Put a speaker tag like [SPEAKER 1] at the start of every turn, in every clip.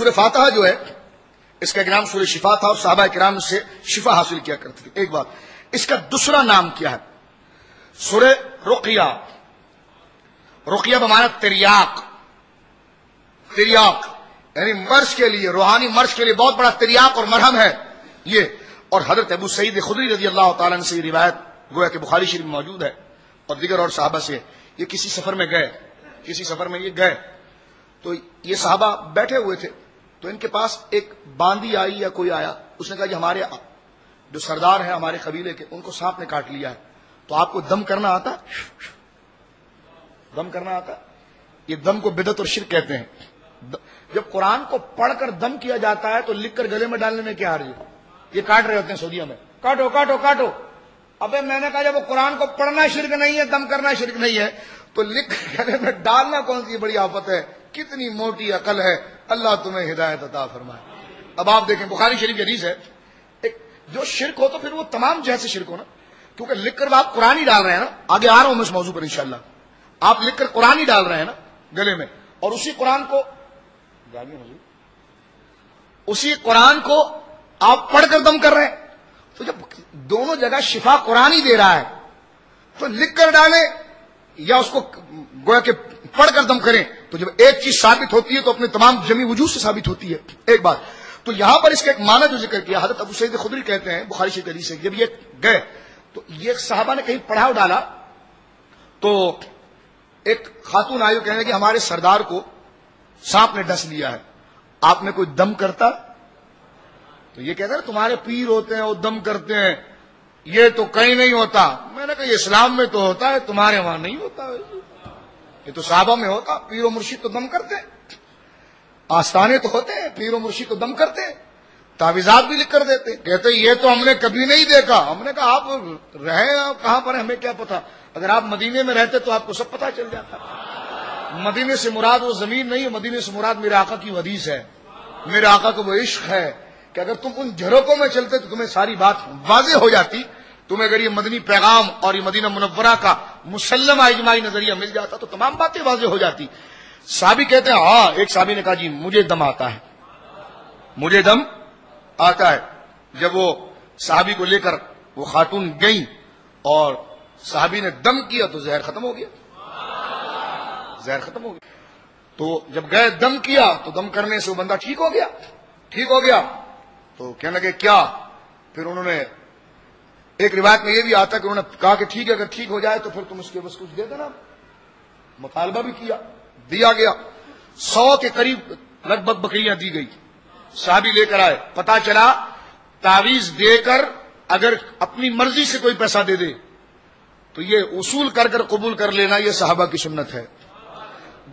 [SPEAKER 1] سورہ فاتحہ جو ہے، اس کا نام سورہ شفا تھا اور صحابہ کرام سے شفا حاصل کیا کرتے تھے۔ ایک بات، اس کا دوسرا نام کیا ہے؟ سورہ رقیہ۔ رقیہ بمانا تریاق۔ تریاق یعنی مرض کے لیے، روحانی مرض کے لیے بہت بڑا تریاق اور مرہم ہے یہ۔ اور حضرت ابو سعید خدری رضی اللہ تعالیٰ عنہ سے یہ روایت گویا کہ بخاری شریف میں موجود ہے۔ اور دیگر اور صحابہ سے، یہ کسی سفر میں گئے، کسی سفر میں یہ گئے۔ تو یہ صحابہ بیٹھے ہوئے تھے۔ تو ان کے پاس ایک باندی آئی یا کوئی آیا، اس نے کہا کہ ہمارے جو سردار ہیں ہمارے قبیلے کے، ان کو سانپ نے کاٹ لیا ہے۔ تو آپ کو دم کرنا آتا؟ دم کرنا آتا؟ یہ دم کو بدت اور شرک کہتے ہیں۔ جب قرآن کو پڑھ کر دم کیا جاتا ہے تو لکھ کر گلے میں ڈالنے میں کیا حرج یہ کاٹ رہے ہوتے ہیں سعودیہ میں۔ کاٹو کاٹو کاٹو۔ ابے میں نے کہا جب وہ قرآن کو پڑھنا شرک نہیں ہے، دم کرنا شرک نہیں ہے، تو لکھ گلے میں ڈالنا کون سی بڑی آفت ہے؟ کتنی موٹی عقل ہے۔ اللہ تمہیں ہدایت عطا فرمائے۔ اب آپ دیکھیں، بخاری شریف حدیث ہے، ایک جو شرک ہو تو پھر وہ تمام جیسے شرک ہو نا۔ کیونکہ لکھ کر آپ قرآن ہی ڈال رہے ہیں نا۔ آگے آ رہا ہوں میں اس موضوع پر انشاءاللہ۔ آپ لکھ کر قرآن ہی ڈال رہے ہیں نا گلے میں۔ اور اسی قرآن کو اسی قرآن کو آپ پڑھ کر دم کر رہے ہیں۔ تو جب دونوں جگہ شفا قرآن ہی دے رہا ہے، تو لکھ کر ڈالیں یا اس کو گویا کہ پڑھ کر دم کریں۔ تو جب ایک چیز ثابت ہوتی ہے تو اپنے تمام جمی وجود سے ثابت ہوتی ہے. ایک بات. تو یہاں پر اس کا ایک معنی جو ذکر کیا، حضرت ابو سعید خدری کہتے ہیں، بخاری شریف سے، جب یہ گئے، تو یہ صحابہ نے کہیں پڑھاؤ ڈالا، تو ایک خاتون آئی کہنے کہ ہمارے سردار کو سانپ نے ڈس لیا ہے، آپ نے کوئی دم کرتا؟ تو یہ کہتے ہیں تمہارے پیر ہوتے ہیں، وہ دم کرتے ہیں، یہ تو کہیں نہیں ہوتا۔ میں نے کہا، یہ اسلام میں تو ہوتا ہے، تمہارے وہاں نہیں ہوتا۔ یہ تو صحابہ میں ہوتا، پیر و مرشید تو دم کرتے۔ آستانے تو ہوتے ہیں پیر و مرشید تو دم کرتے۔ تعویزات بھی لکھ کر دیتے۔ کہتے، یہ تو ہم نے کبھی نہیں دیکھا۔ ہم نے کہا، آپ رہے کہاں پر ہمیں کیا پتا اگر آپ مدینے میں رہتے تو آپ کو سب پتا چل جاتا۔ مدینے سے مراد وہ زمین نہیں ہے مدینے سے مراد میرے آقا کی حدیث ہے۔ میرے آقا کو وہ عشق ہے کہ اگر تم ان جھروکوں میں چلتے تو تمہیں ساری بات واضح ہو جاتی۔ تمہیں اگر یہ مدنی پیغام اور یہ مدینہ منورہ کا مسلم اجماعی نظریہ مل جاتا تو تمام باتیں واضح ہو جاتی۔ صحابی کہتے ہیں ہاں ایک صحابی نے کہا جی مجھے دم آتا ہے۔ مجھے دم آتا ہے۔ جب وہ صحابی کو لے کر وہ خاتون گئی اور صحابی نے دم کیا تو زہر ختم ہو گیا۔ زہر ختم ہو گیا۔ تو جب گئے دم کیا تو دم کرنے سے وہ بندہ ٹھیک ہو گیا۔ ٹھیک ہو گیا۔ تو کہنے لگے، کیا؟ پھر انہوں نے ایک روایت میں یہ بھی آتا کہ انہوں نے کہا کہ ٹھیک ہے، اگر ٹھیک ہو جائے تو پھر تم اس کے بس کچھ دے دینا۔ مطالبہ بھی کیا، دیا گیا۔ سو کے قریب لگ بھگ بکریاں دی گئی۔ صحابی لے کر آئے۔ پتا چلا، تعویذ دے کر اگر اپنی مرضی سے کوئی پیسہ دے دے، تو یہ اصول کر کر قبول کر لینا، یہ صحابہ کی سنت ہے۔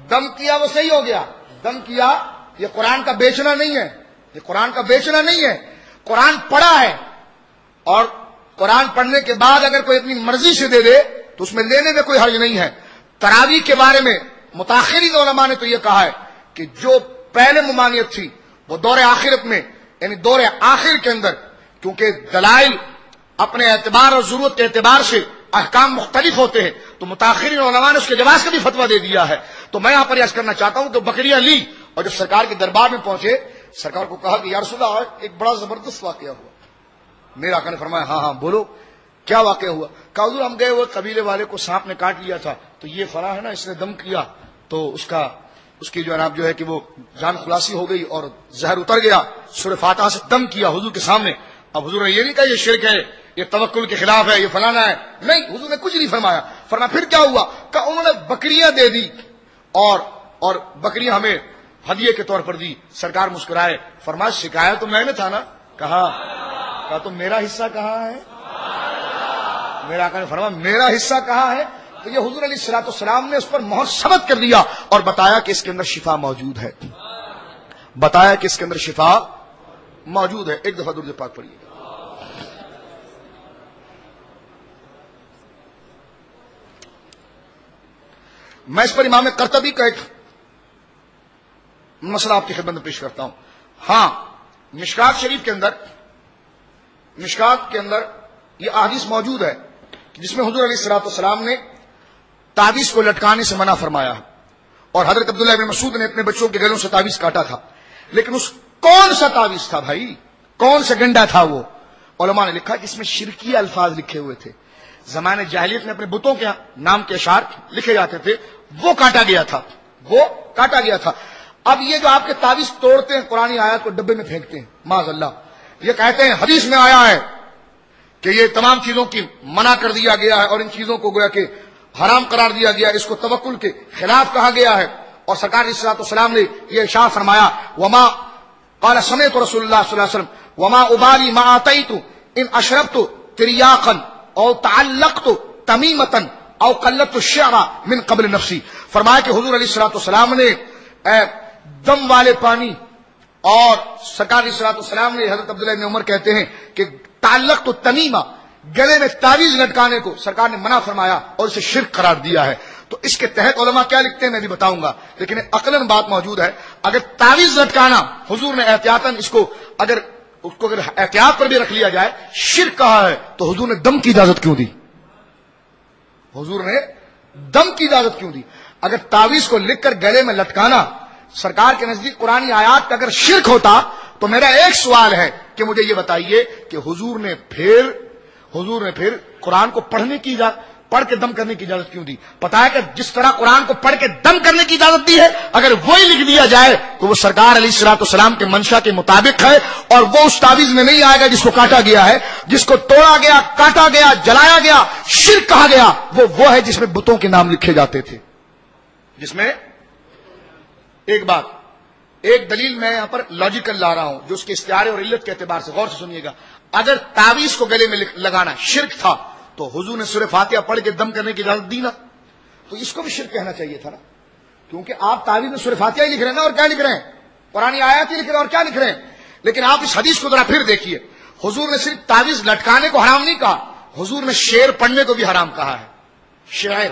[SPEAKER 1] دم کیا وہ صحیح ہو گیا۔ دم کیا، یہ قرآن کا بیچنا نہیں ہے۔ یہ قرآن کا بیچنا نہیں ہے۔ قرآن پڑھا ہے اور قرآن پڑھنے کے بعد اگر کوئی اپنی مرضی سے دے دے، تو اس میں لینے میں کوئی حرج نہیں ہے۔ تراوی کے بارے میں متاثرین علماء نے تو یہ کہا ہے کہ جو پہلے ممانعت تھی، وہ دور آخرت میں یعنی دور آخر کے اندر، کیونکہ دلائل اپنے اعتبار اور ضرورت کے اعتبار سے احکام مختلف ہوتے ہیں، تو متاثرین علماء نے اس کے جواز کا بھی فتویٰ دے دیا ہے۔ تو میں یہاں پر یس کرنا چاہتا ہوں کہ بکریاں لی اور جب سرکار کے دربار میں پہنچے، سرکار کو کہا کہ یارس ایک بڑا زبردست واقعہ ہوا۔ میرا آقا نے فرمایا ہاں ہاں بولو، کیا واقعہ ہوا؟ کہا ہم گئے ہوئے قبیلے والے کو سانپ نے کاٹ لیا تھا، تو یہ فلاں ہے نا، اس نے دم کیا، تو اس کا، اس کی جو ہے جو ہے کہ وہ جان خلاصی ہو گئی اور زہر اتر گیا سور فاتح سے دم کیا حضور کے سامنے۔ اب حضور نے یہ نہیں کہا، یہ شرک ہے، یہ توکل کے خلاف ہے، یہ فلانا ہے۔ نہیں، حضور نے کچھ نہیں فرمایا۔ فرما پھر کیا ہوا؟ کہ انہوں نے بکریاں دے دی اور اور بکریاں ہمیں ہدیے کے طور پر دی۔ سرکار مسکرائے، فرمایا، شکایت تو میں نے تھا نا؟ کہا کہا تو میرا حصہ کہاں ہے؟ میرا آقا نے فرما میرا حصہ کہاں ہے؟ تو یہ حضور علی سلاۃ السلام نے اس پر مہر سبت کر دیا اور بتایا کہ اس کے اندر شفا موجود ہے۔ بتایا کہ اس کے اندر شفا موجود ہے۔ ایک دفعہ درد پاک پڑھیے۔ میں اس پر امام کرتبی کا ایک مسئلہ آپ کی خدمت میں پیش کرتا ہوں۔ ہاں مشکات شریف کے اندر مشکات کے اندر یہ احادیث موجود ہے جس میں حضور علیہ السلاط السلام نے تعویذ کو لٹکانے سے منع فرمایا اور حضرت عبداللہ ابن مسعود نے اپنے بچوں کے گلوں سے تعویذ کاٹا تھا۔ لیکن اس کون سا تعویذ تھا بھائی؟ کون سا گنڈا تھا وہ؟ علماء نے لکھا جس میں شرکی الفاظ لکھے ہوئے تھے۔ زمانے جاہلیت میں اپنے بتوں کے نام کے اشار لکھے جاتے تھے۔ وہ کاٹا گیا تھا۔ وہ کاٹا گیا تھا۔ اب یہ جو آپ کے تعویذ توڑتے ہیں، قرآن آیات کو ڈبے میں پھینکتے ہیں معذ اللہ! یہ کہتے ہیں، حدیث میں آیا ہے کہ یہ تمام چیزوں کی منع کر دیا گیا ہے اور ان چیزوں کو گویا کہ حرام قرار دیا گیا اس کو توکل کے خلاف کہا گیا ہے۔ اور سرکار اسلاط السلام نے یہ اشار فرمایا، وما قال سمیت رسول اللہ صلی اللہ علیہ وسلم، وما ابالی ما آتیت ان اشربت تریاقا او تعلقت تمیمتا او قلت الشعر من قبل نفسی فرمایا کہ حضور علیہ الصلوۃ والسلام نے دم والے پانی اور سرکار اسلاط السلام نے حضرت عبداللہ بن عمر کہتے ہیں کہ تعلق تو تمیما گلے میں تعویذ لٹکانے کو سرکار نے منع فرمایا اور اسے شرک قرار دیا ہے۔ تو اس کے تحت علماء کیا لکھتے ہیں میں بھی بتاؤں گا۔ لیکن عقل بات موجود ہے۔ اگر تعویذ لٹکانا حضور نے احتیاط اس کو اگر اس کو اگر احتیاط پر بھی رکھ لیا جائے، شرک کہا ہے، تو حضور نے دم کی اجازت کیوں دی؟ حضور نے دم کی اجازت کیوں دی؟ اگر تعویذ کو لکھ کر گلے میں لٹکانا سرکار کے نزدیک قرآن آیات کا اگر شرک ہوتا تو میرا ایک سوال ہے کہ مجھے یہ بتائیے کہ حضور نے پھر، حضور نے پھر قرآن کو پڑھنے کی اجازت، پڑھ کے دم کرنے کی اجازت کیوں دی؟ پتا ہے کہ جس طرح قرآن کو پڑھ کے دم کرنے کی اجازت دی ہے، اگر وہی لکھ دیا جائے تو وہ سرکار علی سلاط السلام کے منشا کے مطابق ہے اور وہ اس تعویذ میں نہیں آئے گا جس کو کاٹا گیا ہے، جس کو توڑا گیا، کاٹا گیا، جلایا گیا، شرک کہا گیا، وہ وہ ہے جس میں بتوں کے نام لکھے جاتے تھے۔ جس میں ایک بات، ایک دلیل میں یہاں پر لاجیکل لا رہا ہوں، جو اس کے استعارے اور علت کے اعتبار سے غور سے سنیے گا۔ اگر تعویذ کو گلے میں لگانا شرک تھا، تو حضور نے سورہ فاتحہ پڑھ کے دم کرنے کی اجازت دی نا۔ تو اس کو بھی شرک کہنا چاہیے تھا نا۔ کیونکہ آپ تعویذ میں سورہ فاتحہ ہی لکھ رہے ہیں نا، اور کیا لکھ رہے ہیں؟ پرانی آیات ہی لکھ رہے ہیں، اور کیا لکھ رہے ہیں؟ لیکن آپ اس حدیث کو ذرا پھر دیکھیے۔ حضور نے صرف تعویذ لٹکانے کو حرام نہیں کہا، حضور نے شعر پڑھنے کو بھی حرام کہا ہے۔ شعر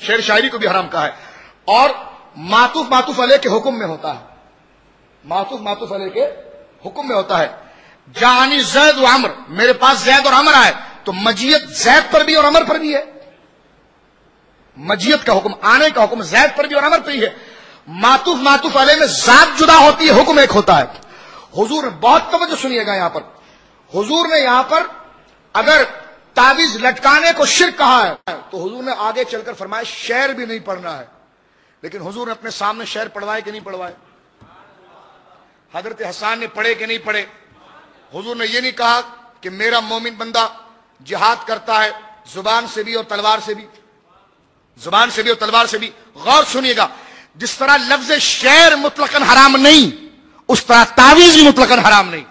[SPEAKER 1] شعر شاعری کو بھی حرام کہا ہے۔ اور ماتوف ماتوف علیہ کے حکم میں ہوتا ہے۔ ماتوف ماتوف علیہ کے حکم میں ہوتا ہے۔ جانی زید و عمر، میرے پاس زید اور عمر آئے، تو مجیت زید پر بھی اور عمر پر بھی ہے۔ مجیت کا حکم، آنے کا حکم زید پر بھی اور عمر پر بھی ہے۔ ماتوف ماتوف علیہ میں ذات جدا ہوتی ہے، حکم ایک ہوتا ہے۔ حضور، بہت توجہ سنیے گا یہاں پر۔ حضور نے یہاں پر اگر تعویذ لٹکانے کو شرک کہا ہے، تو حضور نے آگے چل کر فرمایا، شعر بھی نہیں پڑھنا ہے۔ لیکن حضور نے اپنے سامنے شعر پڑھوائے کہ نہیں پڑھوائے؟ حضرت حسان نے پڑھے کہ نہیں پڑھے؟ حضور نے یہ نہیں کہا کہ میرا مومن بندہ جہاد کرتا ہے زبان سے بھی اور تلوار سے بھی۔ زبان سے بھی اور تلوار سے بھی۔ غور سنیے گا، جس طرح لفظ شعر مطلق حرام نہیں، اس طرح تعویذ بھی مطلق حرام نہیں۔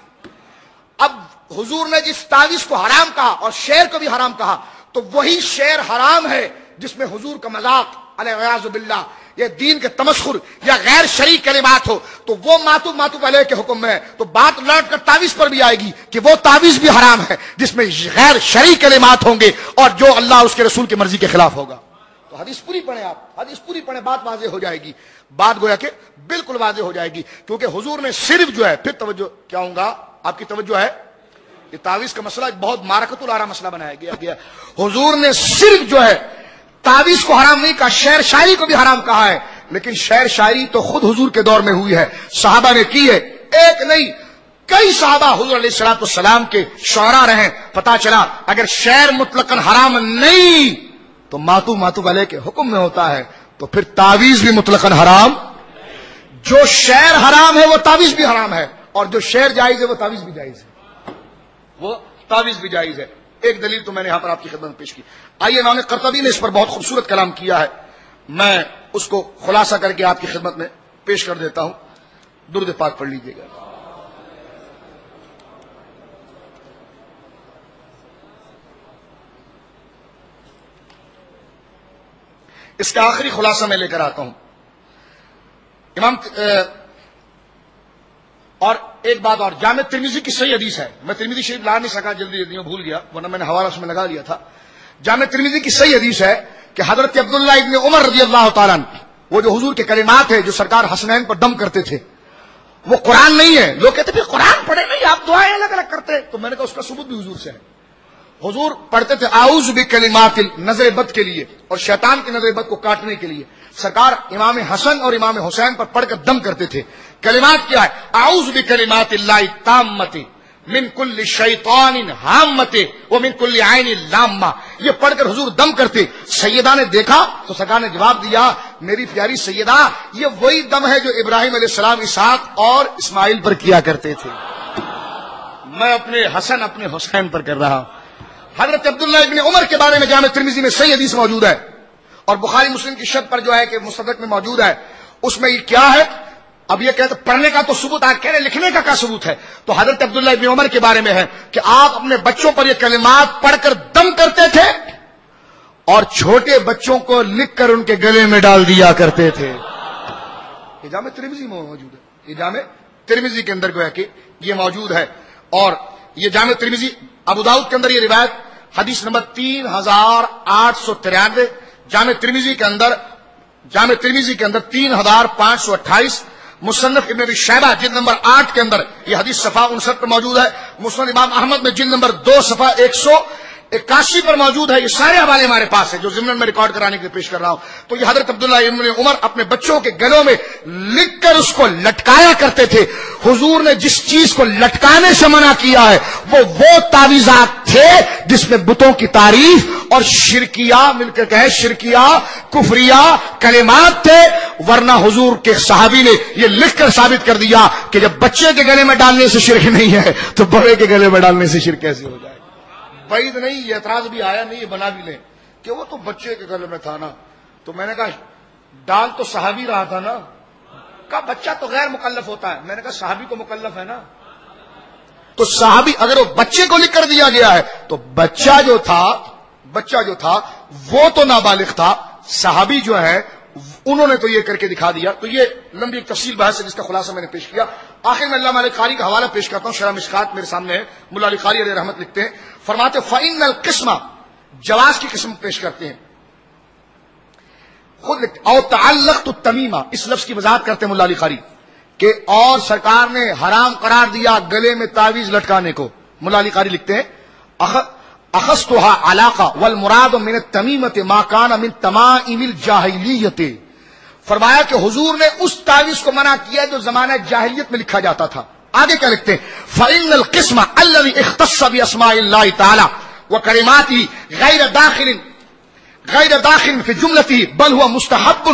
[SPEAKER 1] اب حضور نے جس تعویذ کو حرام کہا اور شعر کو بھی حرام کہا، تو وہی شعر حرام ہے جس میں حضور کا مذاق علیہ باللہ یہ دین کے تمسخر یا غیر شریک کلمات ہو، تو وہ ماتو ماتو علیہ کے حکم میں تو بات لوٹ کر تعویذ پر بھی آئے گی کہ وہ تعویذ بھی حرام ہے، جس میں غیر شریک کلمات ہوں گے اور جو اللہ اس کے رسول کی مرضی کے خلاف ہوگا۔ تو حدیث پوری پڑھیں آپ، حدیث پوری پڑھیں، بات واضح ہو جائے گی۔ بات گویا کہ بالکل واضح ہو جائے گی، کیونکہ حضور نے صرف جو ہے، پھر توجہ، کیا ہوں گا؟ آپ کی توجہ ہے؟ یہ تعویذ کا مسئلہ بہت مارکت الارا مسئلہ بنایا گیا گیا حضور نے صرف جو ہے تعویذ کو حرام نہیں کہا، شعر شاعری کو بھی حرام کہا ہے، لیکن شعر شاعری تو خود حضور کے دور میں ہوئی ہے، صحابہ نے کی ہے۔ ایک نہیں، کئی صحابہ حضور علیہ السلاط السلام کے شعرا رہے پتا چلا، اگر شعر مطلق حرام نہیں، تو ماتو ماتو والے کے حکم میں ہوتا ہے، تو پھر تعویذ بھی مطلق حرام، جو شعر حرام ہے وہ تعویذ بھی حرام ہے، اور جو شعر جائز ہے وہ تعویذ بھی جائز ہے۔ وہ تعویذ بھی جائز ہے۔ ایک دلیل تو میں نے یہاں پر آپ کی خدمت میں پیش کی۔ آئیے امام کرتبی نے اس پر بہت خوبصورت کلام کیا ہے۔ میں اس کو خلاصہ کر کے آپ کی خدمت میں پیش کر دیتا ہوں۔ درد پاک پڑھ لیجیے گا۔ اس کا آخری خلاصہ میں لے کر آتا ہوں۔ امام اور ایک بات اور، جامع ترمیزی کی صحیح حدیث ہے۔ میں ترمیزی شریف لا نہیں سکا، جلدی جلدی میں بھول گیا، ورنہ میں نے حوالہ اس میں لگا لیا تھا۔ جامع ترمیزی کی صحیح حدیث ہے کہ حضرت عبداللہ ابن عمر رضی اللہ تعالیٰ وہ جو حضور کے کلمات ہیں جو سرکار حسنین پر دم کرتے تھے، وہ قرآن نہیں ہے۔ لوگ کہتے تھے، قرآن پڑھے نہیں، آپ دعائیں الگ الگ کرتے تو میں نے کہا، اس کا ثبوت بھی حضور سے ہے۔ حضور پڑھتے تھے آؤز بھی کلمات نظر بد کے لیے اور شیطان کی نظر بد کو کاٹنے کے لیے۔ سرکار امام حسن اور امام حسین پر پڑھ کر دم کرتے تھے۔ کلمات کیا ہے؟ آؤز بھی اللہ تامتی من کل شیطان حامت وہ من کل عین لامہ۔ یہ پڑھ کر حضور دم کرتے۔ سیدہ نے دیکھا تو سکا نے جواب دیا، میری پیاری سیدہ، یہ وہی دم ہے جو ابراہیم علیہ السلام، اسحاق اور اسماعیل پر کیا کرتے تھے۔ میں اپنے حسن، اپنے حسین پر کر رہا ہوں۔ حضرت عبداللہ ابن عمر کے بارے میں جامع ترمیزی میں صحیح حدیث موجود ہے۔ اور بخاری مسلم کی شرط پر جو ہے کہ مستدق میں موجود ہے، اس میں یہ کیا ہے؟ اب یہ کہتے پڑھنے کا تو ثبوت آ کہہ رہے لکھنے کا کیا ثبوت ہے؟ تو حضرت عبداللہ ابن عمر کے بارے میں ہے کہ آپ اپنے بچوں پر یہ کلمات پڑھ کر دم کرتے تھے اور چھوٹے بچوں کو لکھ کر ان کے گلے میں ڈال دیا کرتے تھے۔ یہ جامع ترمیزی میں موجود ہے۔ یہ جامع ترمیزی کے اندر گویا کہ یہ موجود ہے۔ اور یہ جامع ترمیزی ابو داؤد کے اندر یہ روایت، حدیث نمبر تین ہزار آٹھ سو ترانوے جامع ترمیزی کے اندر جامع ترمیزی کے اندر تین ہزار پانچ سو اٹھائیس، مصنف ابن شہبہ جلد نمبر آٹھ کے اندر یہ حدیث صفحہ انسٹھ پر موجود ہے مسلم امام احمد میں جلد نمبر دو صفحہ ایک سو اکاسی پر موجود ہے، یہ سارے حوالے ہمارے پاس ہیں جو ضمن میں ریکارڈ کرانے کے لیے پیش کر رہا ہوں۔ تو یہ حضرت عبداللہ ابن عمر اپنے بچوں کے گلوں میں لکھ کر اس کو لٹکایا کرتے تھے۔ حضور نے جس چیز کو لٹکانے سے منع کیا ہے، وہ وہ تعویذات تھے جس میں بتوں کی تعریف اور شرکیا مل کر کہے شرکیا کفریا کلمات تھے۔ ورنہ حضور کے صحابی نے یہ لکھ کر ثابت کر دیا کہ جب بچے کے گلے میں ڈالنے سے شرک نہیں ہے، تو بڑے کے گلے میں ڈالنے سے شرک کیسے ہو جائے؟ بعید نہیں، یہ اعتراض بھی آیا نہیں، یہ بنا بھی لیں۔ کہ وہ تو بچے کے گلے میں تھا نا۔ تو میں نے کہا، ڈال تو صحابی رہا تھا نا۔ کہا، بچہ تو غیر مکلف ہوتا ہے۔ میں نے کہا، صحابی کو مکلف ہے نا۔ تو صحابی اگر وہ بچے کو لکھ کر دیا گیا ہے، تو بچہ جو تھا، بچہ جو تھا، وہ تو نابالغ تھا۔ صحابی جو ہے انہوں نے تو یہ کر کے دکھا دیا۔ تو یہ لمبی ایک تفصیل بحث ہے جس کا خلاصہ میں نے پیش کیا۔ آخر میں اللہ علیہ قاری کا حوالہ پیش کرتا ہوں۔ شرح مشکات میرے سامنے ہے۔ ملا علی قاری علیہ رحمت لکھتے ہیں۔ فرماتے فعین القسمہ جواز کی قسم پیش کرتے ہیں۔ خود لکھتے او تعلق تو تمیمہ اس لفظ کی وضاحت کرتے ہیں ملا علی قاری کہ اور سرکار نے حرام قرار دیا گلے میں تعویز لٹکانے کو۔ ملا علی قاری لکھتے ہیں اخستها علاقہ، والمراد من التمیمت ما کان من تمائم الجاہلیت فرمایا کہ حضور نے اس تعویذ کو منع کیا جو زمانہ جاہلیت میں لکھا جاتا تھا۔ آگے کیا لکھتے ہیں؟ فَإِنَّ الْقِسْمَ الَّذِي اخْتَصَّ بِأَسْمَاءِ اللَّهِ تَعَالَى وَكَلِمَاتِهِ غَيْرَ دَاخِلٍ غَيْرَ دَاخِلٍ فِي جُمْلَتِهِ بل هو مستحب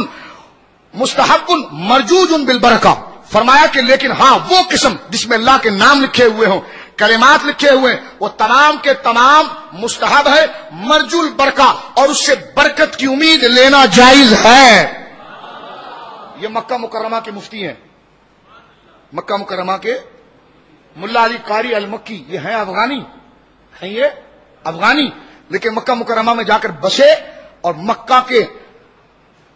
[SPEAKER 1] مستحب مرجوج بالبرکہ فرمایا کہ لیکن ہاں وہ قسم جس میں اللہ کے نام لکھے ہوئے ہوں، کلمات لکھے ہوئے ہیں، وہ تمام کے تمام مستحب ہے مرجول برکہ اور اس سے برکت کی امید لینا جائز ہے۔ یہ مکہ مکرمہ کے مفتی ہیں۔ مکہ مکرمہ کے ملا علی قاری المکی، یہ ہیں افغانی، ہیں یہ افغانی۔ لیکن مکہ مکرمہ میں جا کر بسے اور مکہ کے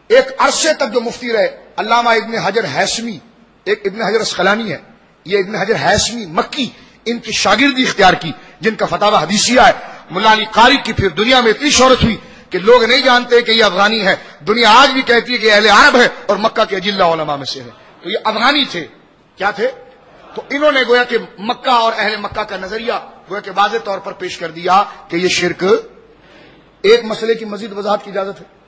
[SPEAKER 1] ایک عرصے تک جو مفتی رہے، علامہ ابن حجر حیثمی، ایک ابن حجر اسقلانی ہے۔ یہ ابن حجر حیثمی مکی، ان کی شاگردی اختیار کی، جن کا فتح حدیثیہ ہے۔ ملا علی قاری کی پھر دنیا میں اتنی شہرت ہوئی کہ لوگ نہیں جانتے کہ یہ افغانی ہے۔ دنیا آج بھی کہتی ہے کہ اہل عرب ہے اور مکہ کے اجلّہ علماء میں سے ہے۔ تو یہ افغانی تھے۔ کیا تھے؟ تو انہوں نے گویا کہ مکہ اور اہل مکہ کا نظریہ گویا کہ واضح طور پر پیش کر دیا کہ یہ شرک ایک مسئلے کی مزید وضاحت کی اجازت ہے۔